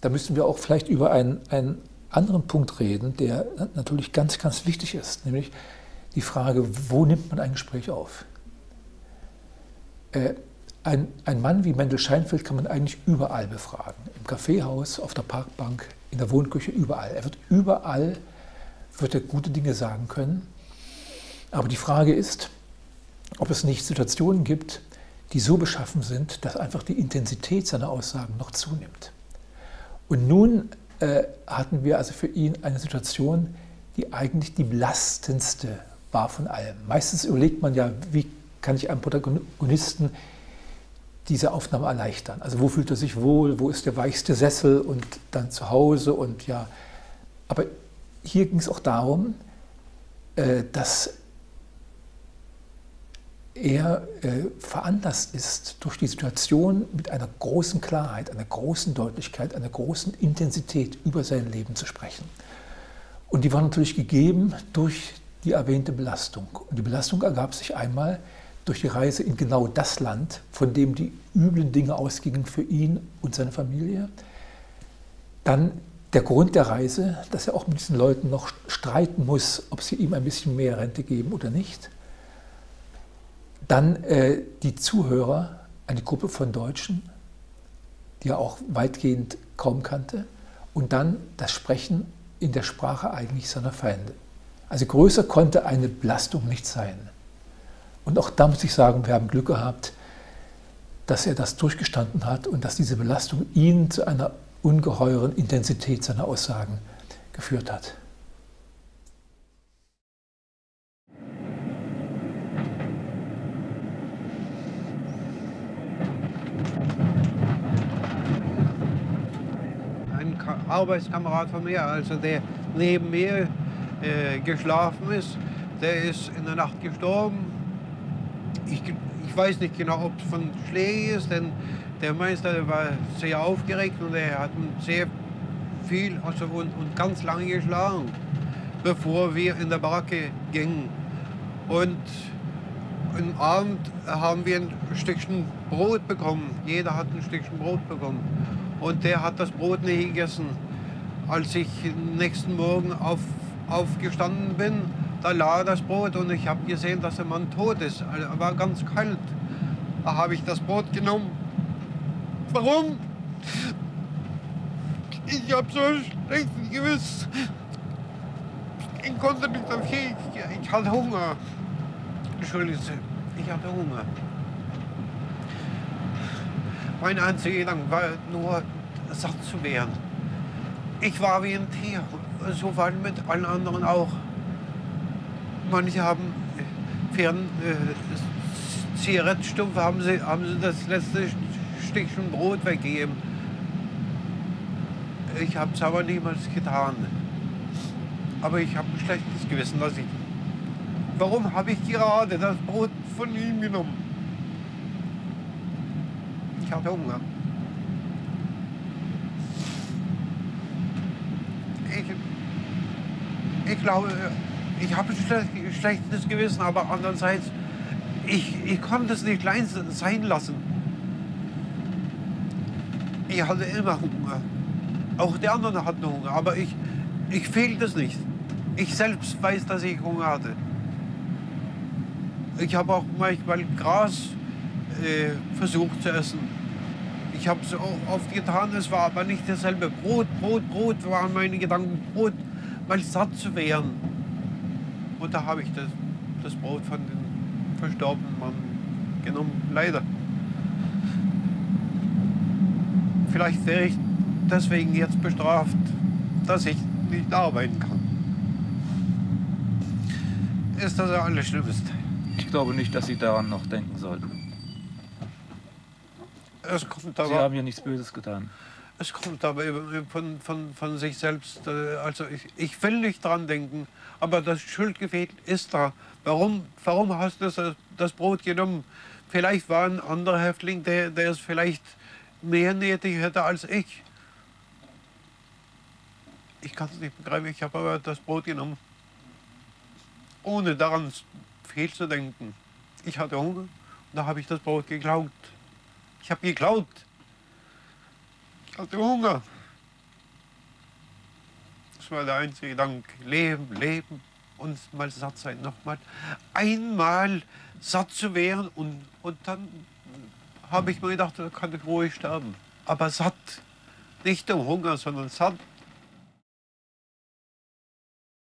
da müssen wir auch vielleicht über einen, einen anderen Punkt reden, der natürlich ganz, ganz wichtig ist, nämlich die Frage, wo nimmt man ein Gespräch auf? Äh, ein, ein, Mann wie Mendel Scheinfeld kann man eigentlich überall befragen. Im Kaffeehaus, auf der Parkbank, in der Wohnküche, überall. Er wird überall wird er gute Dinge sagen können. Aber die Frage ist, ob es nicht Situationen gibt, die so beschaffen sind, dass einfach die Intensität seiner Aussagen noch zunimmt. Und nun äh, hatten wir also für ihn eine Situation, die eigentlich die belastendste war von allem. Meistens überlegt man ja, wie kann ich einem Protagonisten diese Aufnahme erleichtern. Also wo fühlt er sich wohl, wo ist der weichste Sessel und dann zu Hause und ja. Aber hier ging es auch darum, äh, dass er äh, veranlasst ist, durch die Situation mit einer großen Klarheit, einer großen Deutlichkeit, einer großen Intensität über sein Leben zu sprechen. Und die war natürlich gegeben durch die erwähnte Belastung. Und die Belastung ergab sich einmal durch die Reise in genau das Land, von dem die üblen Dinge ausgingen für ihn und seine Familie. Dann der Grund der Reise, dass er auch mit diesen Leuten noch streiten muss, ob sie ihm ein bisschen mehr Rente geben oder nicht. Dann äh, die Zuhörer, eine Gruppe von Deutschen, die er auch weitgehend kaum kannte. Und dann das Sprechen in der Sprache eigentlich seiner Feinde. Also größer konnte eine Belastung nicht sein. Und auch da muss ich sagen, wir haben Glück gehabt, dass er das durchgestanden hat und dass diese Belastung ihn zu einer ungeheuren Intensität seiner Aussagen geführt hat. Ein Arbeitskamerad von mir, also der neben mir äh, geschlafen ist, der ist in der Nacht gestorben. Ich, ich weiß nicht genau, ob es von Schlägen ist, denn der Meister war sehr aufgeregt und er hat sehr viel also und, und ganz lange geschlagen, bevor wir in der Baracke gingen. Und am Abend haben wir ein Stückchen Brot bekommen. Jeder hat ein Stückchen Brot bekommen. Und der hat das Brot nicht gegessen. Als ich nächsten Morgen auf, aufgestanden bin, da lag das Brot und ich habe gesehen, dass der Mann tot ist. Also, er war ganz kalt. Da habe ich das Brot genommen Warum? Ich habe so ein schlechtes Gewissen. Ich konnte nicht auf ich, ich hatte Hunger. Entschuldigung, ich hatte Hunger. Mein einziger Gedanke war nur, satt zu werden. Ich war wie ein Tier, so war mit allen anderen auch. Manche haben Fern, äh, Zigarettenstumpf, haben sie, haben sie das letzte Stückchen Brot weggeben. Ich habe es aber niemals getan. Aber ich habe ein schlechtes Gewissen, dass ich. Warum habe ich gerade das Brot von ihm genommen? Ich hatte Hunger. Ich, ich glaube, ich habe ein schlechtes Gewissen, aber andererseits, ich, ich konnte es nicht sein lassen. Ich hatte immer Hunger. Auch die anderen hatten Hunger, aber ich, ich fehlte es nicht. Ich selbst weiß, dass ich Hunger hatte. Ich habe auch manchmal Gras äh, versucht zu essen. Ich habe es oft getan, es war aber nicht dasselbe. Brot, Brot, Brot waren meine Gedanken. Brot, mal satt zu werden. Und da habe ich das, das Brot von den verstorbenen Mann genommen, leider. Vielleicht wäre ich deswegen jetzt bestraft, dass ich nicht arbeiten kann. Ist das ja alles Schlimmste. Ich glaube nicht, dass Sie daran noch denken sollten. Es kommt aber, Sie haben ja nichts Böses getan. Es kommt aber von, von, von sich selbst. Äh, also ich, ich will nicht dran denken, aber das Schuldgefühl ist da. Warum, warum hast du das, das Brot genommen? Vielleicht war ein anderer Häftling, der, der es vielleicht mehr nötig hätte als ich. Ich kann es nicht begreifen, ich habe aber das Brot genommen, ohne daran viel zu denken. Ich hatte Hunger und da habe ich das Brot geklaut. Ich habe geklaut. Ich hatte Hunger. Das war der einzige Gedanke. Leben, leben und mal satt sein. Nochmal einmal satt zu werden und, und dann habe ich mir gedacht, da kann ich ruhig sterben. Aber satt. Nicht um Hunger, sondern satt